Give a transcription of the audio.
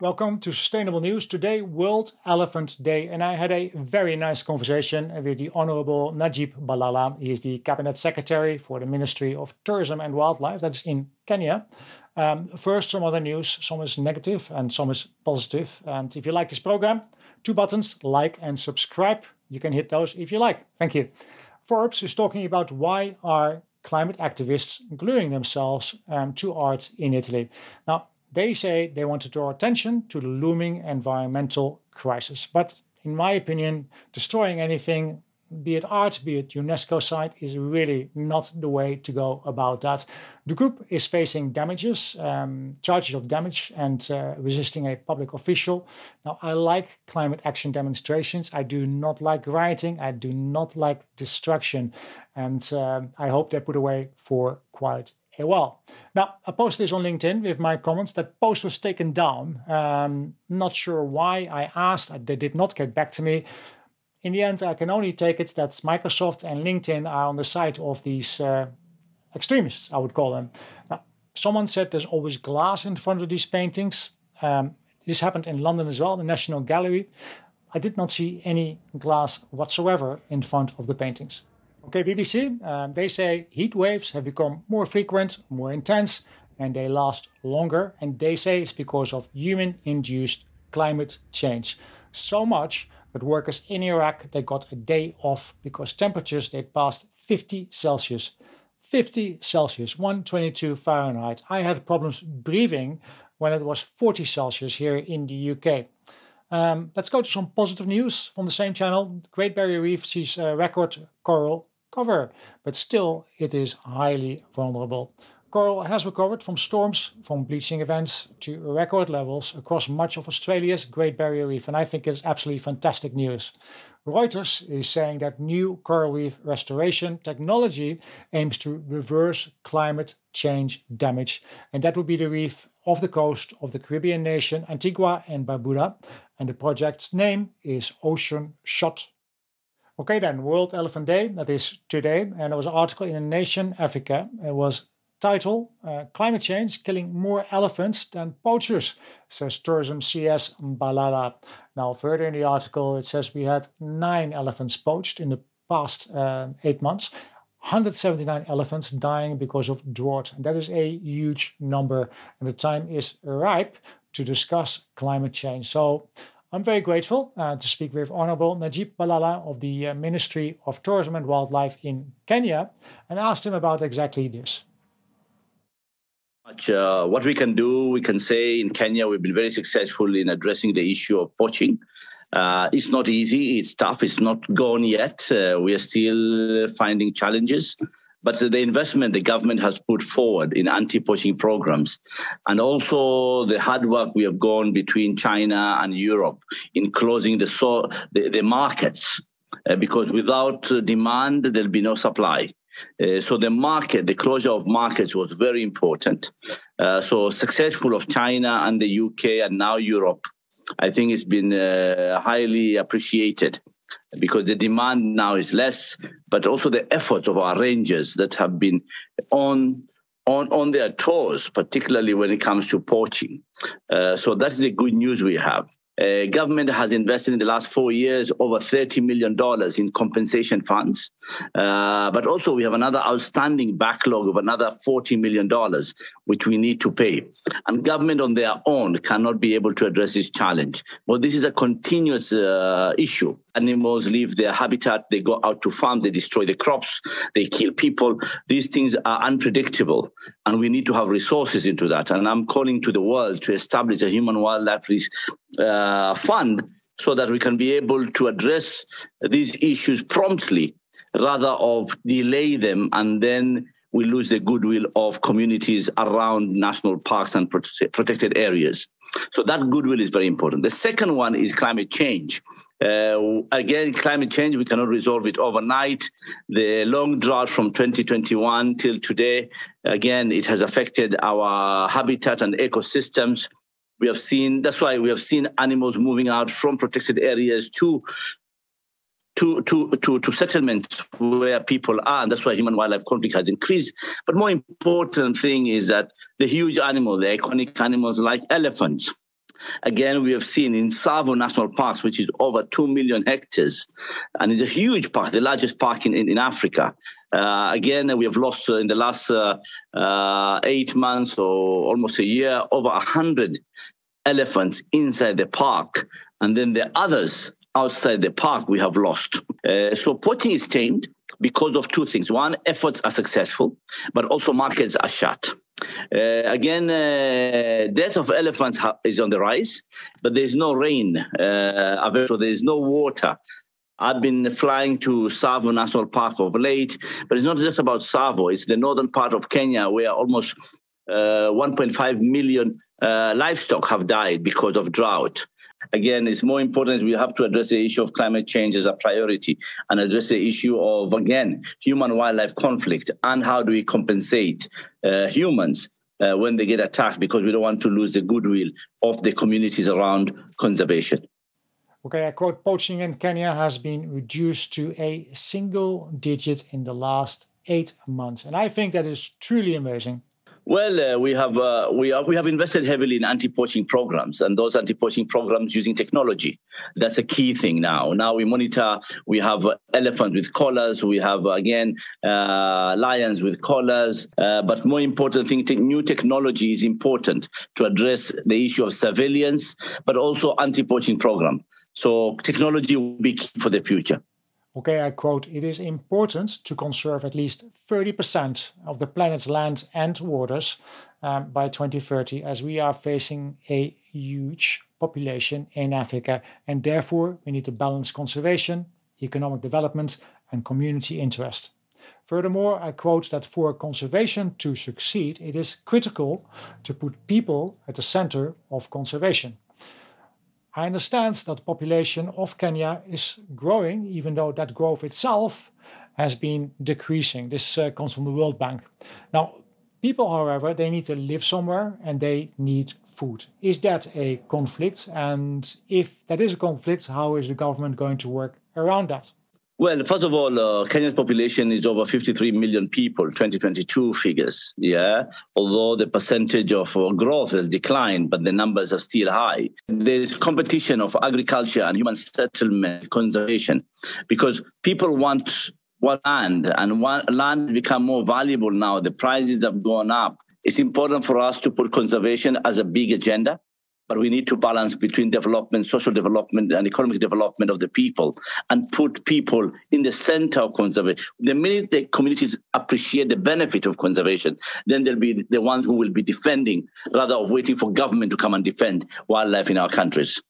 Welcome to Sustainable News. Today, World Elephant Day, and I had a very nice conversation with the Honorable Najib Balala. He is the Cabinet Secretary for the Ministry of Tourism and Wildlife, that's in Kenya. Um, first, some other news. Some is negative and some is positive. And if you like this program, two buttons like and subscribe. You can hit those if you like. Thank you. Forbes is talking about why are climate activists gluing themselves um, to art in Italy. Now, they say they want to draw attention to the looming environmental crisis. But in my opinion, destroying anything, be it art, be it UNESCO site, is really not the way to go about that. The group is facing damages, um, charges of damage, and uh, resisting a public official. Now, I like climate action demonstrations. I do not like rioting. I do not like destruction. And uh, I hope they put away for quite a while. Now, I posted this on LinkedIn with my comments. That post was taken down. Um, not sure why. I asked, they did not get back to me. In the end, I can only take it that Microsoft and LinkedIn are on the side of these uh, extremists, I would call them. Now, someone said there's always glass in front of these paintings. Um, this happened in London as well, the National Gallery. I did not see any glass whatsoever in front of the paintings. Okay, BBC, um, they say heat waves have become more frequent, more intense, and they last longer. And they say it's because of human induced climate change. So much that workers in Iraq they got a day off because temperatures they passed 50 Celsius. 50 Celsius, 122 Fahrenheit. I had problems breathing when it was 40 Celsius here in the UK. Um, let's go to some positive news from the same channel. Great Barrier Reef sees a record coral cover, but still it is highly vulnerable. Coral has recovered from storms, from bleaching events to record levels across much of Australia's Great Barrier Reef, and I think it's absolutely fantastic news. Reuters is saying that new coral reef restoration technology aims to reverse climate change damage, and that would be the reef off the coast of the Caribbean nation Antigua and Barbuda, and the project's name is Ocean Shot. Okay, then, World Elephant Day, that is today, and there was an article in a Nation Africa. It was titled uh, Climate Change Killing More Elephants Than Poachers, says Tourism CS Balala. Now, further in the article, it says we had nine elephants poached in the past uh, eight months. 179 elephants dying because of drought. And that is a huge number. And the time is ripe to discuss climate change. So I'm very grateful uh, to speak with Honorable Najib Balala of the uh, Ministry of Tourism and Wildlife in Kenya and asked him about exactly this. Uh, what we can do, we can say in Kenya, we've been very successful in addressing the issue of poaching. Uh, it's not easy, it's tough, it's not gone yet. Uh, we are still finding challenges. But the investment the government has put forward in anti-poaching programs, and also the hard work we have gone between China and Europe in closing the so the, the markets, uh, because without demand there'll be no supply. Uh, so the market, the closure of markets was very important. Uh, so successful of China and the UK and now Europe, I think it's been uh, highly appreciated because the demand now is less, but also the efforts of our rangers that have been on on on their toes, particularly when it comes to poaching. Uh, so that's the good news we have. Uh, government has invested in the last four years over $30 million in compensation funds. Uh, but also we have another outstanding backlog of another $40 million, which we need to pay. And government on their own cannot be able to address this challenge. But this is a continuous uh, issue. Animals leave their habitat, they go out to farm, they destroy the crops, they kill people. These things are unpredictable, and we need to have resources into that. And I'm calling to the world to establish a human wildlife uh, fund so that we can be able to address these issues promptly rather of delay them and then we lose the goodwill of communities around national parks and protected areas. So that goodwill is very important. The second one is climate change. Uh, again, climate change, we cannot resolve it overnight. The long drought from 2021 till today, again, it has affected our habitat and ecosystems. We have seen, that's why we have seen animals moving out from protected areas to to, to, to, to settlements where people are. And that's why human wildlife conflict has increased. But more important thing is that the huge animals, the iconic animals like elephants, Again, we have seen in Tsavo National Parks, which is over 2 million hectares, and it's a huge park, the largest park in, in, in Africa. Uh, again, we have lost uh, in the last uh, uh eight months or almost a year over 100 elephants inside the park. And then the others outside the park we have lost. Uh, so poaching is tamed because of two things. One, efforts are successful, but also markets are shut. Uh, again, uh, death of elephants ha- is on the rise, but there's no rain, uh, so there's no water. I've been flying to Tsavo National Park of late, but it's not just about Tsavo. It's the northern part of Kenya where almost uh, 1.5 million uh, livestock have died because of drought. Again, it's more important we have to address the issue of climate change as a priority and address the issue of, again, human wildlife conflict and how do we compensate uh, humans uh, when they get attacked because we don't want to lose the goodwill of the communities around conservation. Okay, I quote poaching in Kenya has been reduced to a single digit in the last eight months. And I think that is truly amazing. Well, uh, we have uh, we have we have invested heavily in anti-poaching programs, and those anti-poaching programs using technology. That's a key thing now. Now we monitor. We have elephants with collars. We have again uh, lions with collars. Uh, but more important thing, new technology is important to address the issue of surveillance, but also anti-poaching program. So technology will be key for the future. Okay, I quote, it is important to conserve at least 30% of the planet's land and waters um, by 2030, as we are facing a huge population in Africa, and therefore we need to balance conservation, economic development, and community interest. Furthermore, I quote that for conservation to succeed, it is critical to put people at the center of conservation. I understand that the population of Kenya is growing, even though that growth itself has been decreasing. This uh, comes from the World Bank. Now, people, however, they need to live somewhere and they need food. Is that a conflict? And if that is a conflict, how is the government going to work around that? Well, first of all, uh, Kenya's population is over 53 million people, 2022 figures. Yeah. Although the percentage of uh, growth has declined, but the numbers are still high. There's competition of agriculture and human settlement conservation because people want land and land become more valuable now. The prices have gone up. It's important for us to put conservation as a big agenda but we need to balance between development, social development, and economic development of the people and put people in the center of conservation. The minute the communities appreciate the benefit of conservation, then they'll be the ones who will be defending rather of waiting for government to come and defend wildlife in our countries.